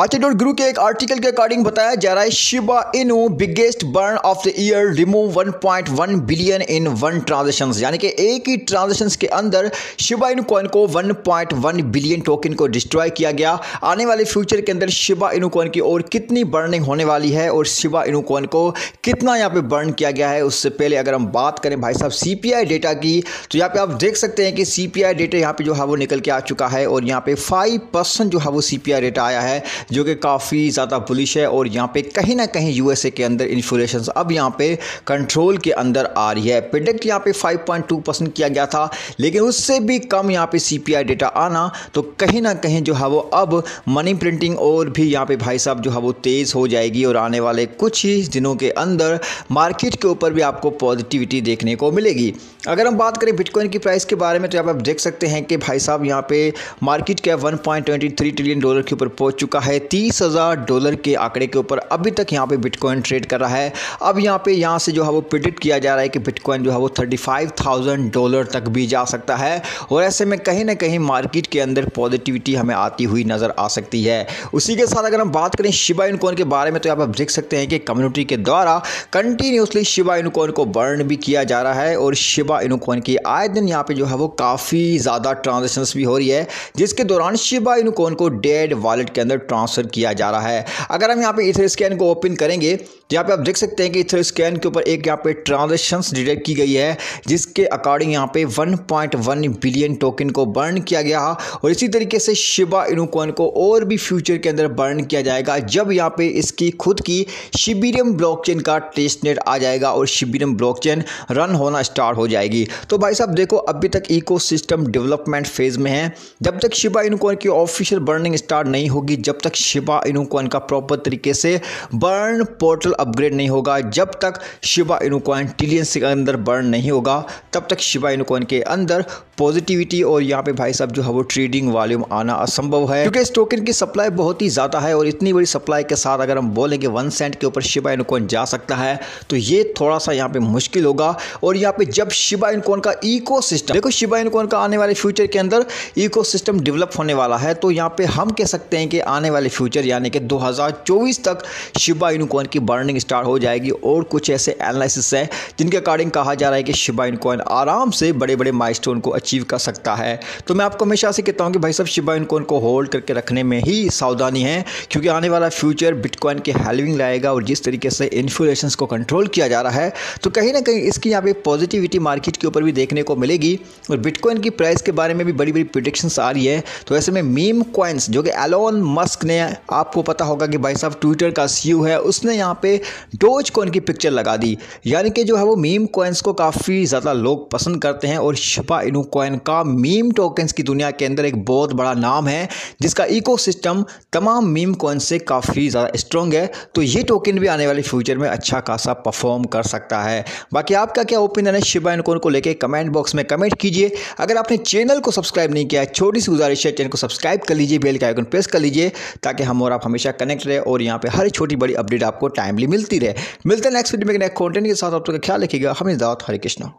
आर्टिडोर गुरु के एक आर्टिकल के अकॉर्डिंग बताया जा रहा है Shiba Inu biggest burn of the year remove 1.1 billion in one transaction यानी कि एक ही ट्रांजेक्शन के अंदर शिबा इनु कॉइन को 1.1 बिलियन टोकन को डिस्ट्रॉय किया गया। आने वाले फ्यूचर के अंदर शिबा इनु कॉइन की और कितनी बर्निंग होने वाली है और शिबा इनु कॉइन को कितना यहाँ पे बर्न किया गया है, उससे पहले अगर हम बात करें भाई साहब सीपीआई डेटा की तो यहाँ पे आप देख सकते हैं कि सीपीआई डेटा यहाँ पे जो है वो निकल के आ चुका है और यहाँ पे फाइव जो है वो सी डेटा आया है। जो कि काफ़ी ज़्यादा पुलिश है और यहाँ पे कहीं ना कहीं यूएसए के अंदर इन्फ्लेशन अब यहाँ पे कंट्रोल के अंदर आ रही है। प्रोडक्ट यहाँ पे 5.2 परसेंट किया गया था, लेकिन उससे भी कम यहाँ पे सीपीआई डेटा आना तो कहीं ना कहीं जो है वो अब मनी प्रिंटिंग और भी यहाँ पे भाई साहब जो है वो तेज़ हो जाएगी और आने वाले कुछ ही दिनों के अंदर मार्केट के ऊपर भी आपको पॉजिटिविटी देखने को मिलेगी। अगर हम बात करें बिटकॉइन की प्राइस के बारे में तो आप देख सकते हैं कि भाई साहब यहाँ पे मार्केट कैप 1.23 ट्रिलियन डॉलर के ऊपर पहुँच चुका है। तीस हज़ार डॉलर के आंकड़े के ऊपर अभी तक यहाँ पे बिटकॉइन ट्रेड कर रहा है। अब यहाँ पे यहाँ से जो है वो प्रिडिक्ट किया जा रहा है कि बिटकॉइन जो है वो थर्टी फाइव थाउज़ेंड डॉलर तक भी जा सकता है और ऐसे में कहीं ना कहीं मार्केट के अंदर पॉजिटिविटी हमें आती हुई नज़र आ सकती है। उसी के साथ अगर हम बात करें शिबा इनकॉइन के बारे में तो पर देख सकते हैं कि कम्युनिटी के द्वारा कंटिन्यूसली शिबा इनकॉइन को बर्न भी किया जा रहा है और शिबा इनकॉइन की आए दिन यहाँ पे जो है वो काफ़ी ज़्यादा ट्रांजेक्शन भी हो रही है, जिसके दौरान शिबा इनकॉइन को डेड वॉलेट के अंदर ट्रांसफ़र किया जा रहा है। अगर हम यहाँ पे इथर स्कैन को ओपन करेंगे यहाँ पे आप देख सकते हैं कि इथर स्कैन के ऊपर एक यहाँ पे ट्रांजेक्शन डिटेक्ट की गई है, जिसके अकॉर्डिंग यहाँ पे 1.1 बिलियन टोकन को बर्न किया गया और इसी तरीके से शिबा इनोकॉइन को और भी फ्यूचर के अंदर बर्न किया जाएगा, जब यहाँ पे इसकी खुद की शिबिरम ब्लॉकचेन का टेस्ट नेट आ जाएगा और शिबिरम ब्लॉकचेन रन होना स्टार्ट हो जाएगी। तो भाई साहब, देखो, अभी तक इको डेवलपमेंट फ़ेज़ में है। जब तक शिबा इनोकॉइन की ऑफिशियल बर्निंग स्टार्ट नहीं होगी, जब तक शिबा इनोकॉइन का प्रॉपर तरीके से बर्न पोर्टल अपग्रेड नहीं होगा। जब तक शिबा इनोकॉइन टिलियंस के अंदर बर्न नहीं होगा, तब तक शिबा इनोकॉइन के अंदर पॉजिटिविटी और यहाँ पे भाई साहब जो है वो ट्रेडिंग वॉल्यूम आना असंभव है। क्योंकि इस टोकन की सप्लाई बहुत ही ज़्यादा है और इतनी बड़ी सप्लाई के साथ अगर हम बोलेंगे वन सेंट के ऊपर शिबा इनकोन जा सकता है तो ये थोड़ा सा यहाँ पे मुश्किल होगा। और यहाँ पे जब शिबा इनकोन का इको देखो शिबा इनकोन का आने वाले फ्यूचर के अंदर इको डेवलप होने वाला है तो यहाँ पे हम कह सकते हैं कि आने वाले फ्यूचर यानी कि 2024 तक शिबा इनकोन की बर्निंग स्टार्ट हो जाएगी और कुछ ऐसे एनालिसिस है जिनके अकॉर्डिंग कहा जा रहा है कि शिबा इनकोन आराम से बड़े बड़े माइलस्टोन को अचीव कर सकता है। तो मैं आपको हमेशा से कहता हूँ कि भाई साहब, शिबा इनकोन को होल्ड करके रखने में ही सावधानी है, क्योंकि आने वाला फ्यूचर बिटकॉइन के हेलविंग लाएगा और जिस तरीके से इन्फ्लेशन को कंट्रोल किया जा रहा है तो कहीं ना कहीं इसकी यहाँ पे पॉजिटिविटी मार्केट के ऊपर भी देखने को मिलेगी और बिटकॉइन की प्राइस के बारे में भी बड़ी बड़ी प्रिडिक्शंस आ रही है। तो ऐसे में मीम कॉइन्स जो कि एलोन मस्क ने, आपको पता होगा कि भाई साहब ट्विटर का सी है, उसने यहाँ पे डोज कॉइन की पिक्चर लगा दी। यानी कि जो है वो मीम कॉइन्स को काफ़ी ज़्यादा लोग पसंद करते हैं और शिपा इनू कॉइन का मीम टोकन्स की दुनिया के अंदर एक बहुत बड़ा नाम है, जिसका इको तमाम मीम कॉइन्स से काफ़ी ज़्यादा स्ट्रॉन्ग है। तो ये टोकन भी आने वाले फ्यूचर में अच्छा खासा परफॉर्म कर सकता है। बाकी आपका क्या ओपिनियन है शिबा इनकोन को लेकर कमेंट बॉक्स में कमेंट कीजिए। अगर आपने चैनल को सब्सक्राइब नहीं किया है छोटी सी गुजारिश है चैनल को सब्सक्राइब कर लीजिए बेल का आइकन प्रेस कर लीजिए, ताकि हम और आप हमेशा कनेक्ट रहे और यहाँ पे हर छोटी बड़ी अपडेट आपको टाइमली मिलती रहे। मिलते हैं नेक्स्ट वीडियो में। कॉन्टेंट के साथ आप तो ख्याल रखिएगा। हमें दावत हरे कृष्णा।